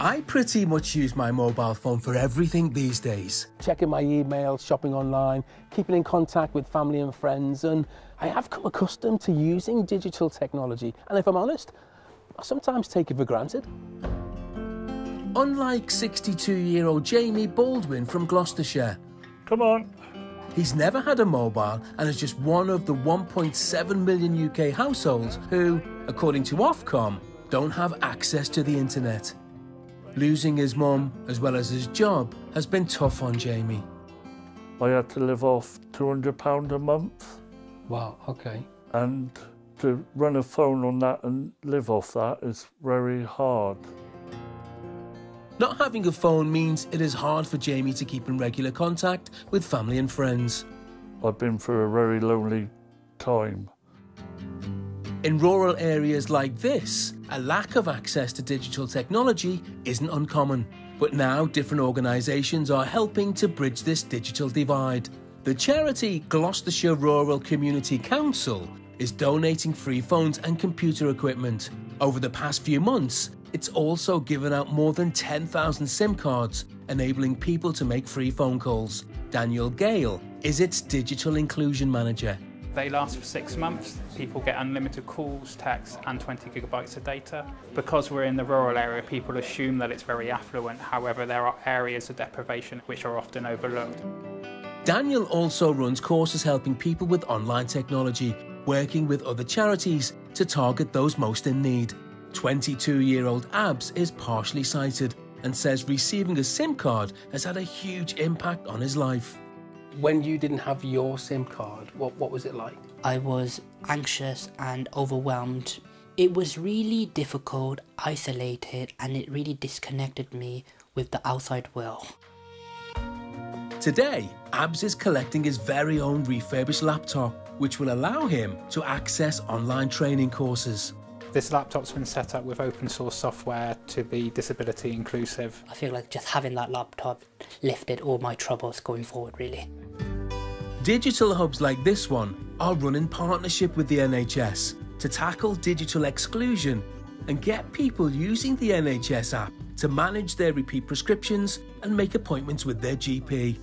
I pretty much use my mobile phone for everything these days. Checking my email, shopping online, keeping in contact with family and friends, and I have come accustomed to using digital technology. And if I'm honest, I sometimes take it for granted. Unlike 62 year old Jamie Baldwin from Gloucestershire, Come on. He's never had a mobile and is just one of the 1.7 million UK households who, according to Ofcom, don't have access to the internet. Losing his mum, as well as his job, has been tough on Jamie. I had to live off £200 a month Wow, okay. and to run a phone on that and live off that is very hard. Not having a phone means it is hard for Jamie to keep in regular contact with family and friends. I've been through a very lonely time. In rural areas like this, a lack of access to digital technology isn't uncommon. But now different organisations are helping to bridge this digital divide. The charity Gloucestershire Rural Community Council is donating free phones and computer equipment. Over the past few months, it's also given out more than 10,000 SIM cards, enabling people to make free phone calls. Daniel Gale is its digital inclusion manager. They last for six months. People get unlimited calls, texts, and 20 gigabytes of data. Because we're in the rural area, people assume that it's very affluent. However, there are areas of deprivation which are often overlooked. Daniel also runs courses helping people with online technology, working with other charities to target those most in need. 22 year old Abs is partially sighted and says receiving a SIM card has had a huge impact on his life. When you didn't have your SIM card, what, what was it like? I was anxious and overwhelmed. It was really difficult, isolated, and it really disconnected me with the outside world. Today, Abs is collecting his very own refurbished laptop, which will allow him to access online training courses. This laptop's been set up with open source software to be disability inclusive. I feel like just having that laptop lifted all my troubles going forward, really. Digital hubs like this one are run in partnership with the NHS to tackle digital exclusion and get people using the NHS app to manage their repeat prescriptions and make appointments with their GP.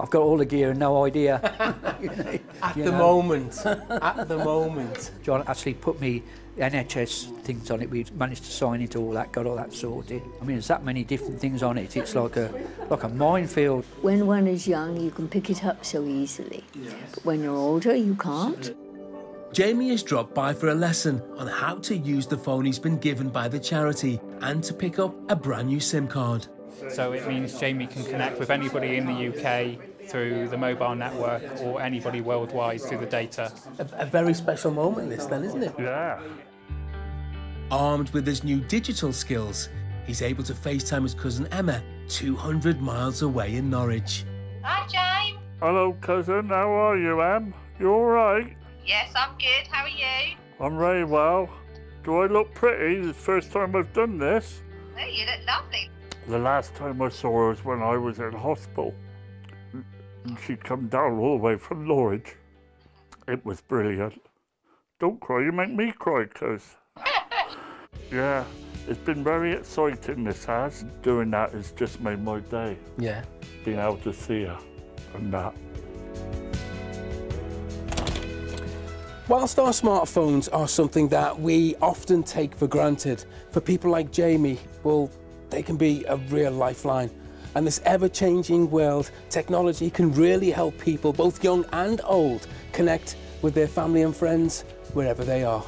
I've got all the gear and no idea. At You the know. moment, at the moment. John actually put me NHS things on it. We managed to sign into all that, got all that sorted. I mean, there's that many different things on it. It's like a like a minefield. When one is young, you can pick it up so easily. But when you're older, you can't. Jamie has dropped by for a lesson on how to use the phone he's been given by the charity and to pick up a brand new SIM card. So it means Jamie can connect with anybody in the UK through the mobile network or anybody worldwide through the data. A, a very special moment, this, then, isn't it? Yeah. Armed with his new digital skills, he's able to FaceTime his cousin Emma 200 miles away in Norwich. Hi, James. Hello, cousin. How are you, Em? You all right? Yes, I'm good. How are you? I'm very well. Do I look pretty? It's the first time I've done this. Oh, you look lovely. The last time I saw her was when I was in hospital. She'd come down all the way from Norwich. It was brilliant. Don't cry, you make me cry, cuz. yeah, it's been very exciting, this has. Doing that has just made my day, Yeah. being able to see her and that. Whilst our smartphones are something that we often take for granted, for people like Jamie, well, they can be a real lifeline. And this ever changing world, technology can really help people, both young and old, connect with their family and friends wherever they are.